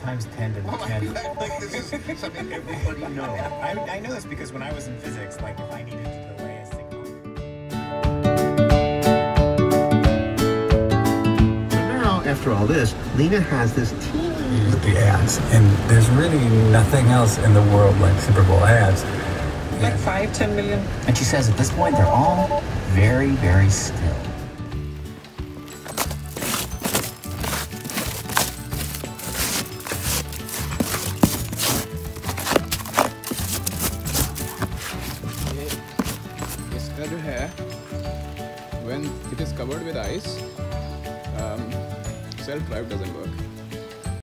times 10 to oh the 10. like this is something everybody knows. I, I know this because when I was in physics, like if I needed to delay a signal. So now, after all this, Lena has this teeny With the ads, and there's really nothing else in the world like Super Bowl ads. Like five, ten million. And she says at this point, they're all very, very still. इसका जो है when it is covered with ice um, self drive doesn't work